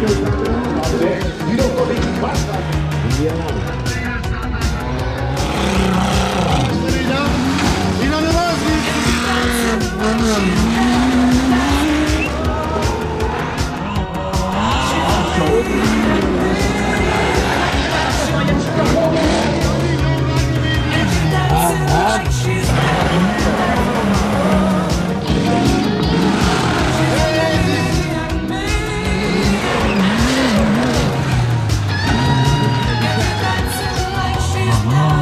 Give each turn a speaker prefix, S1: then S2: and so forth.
S1: You don't believe in God? Thank you.
S2: Oh.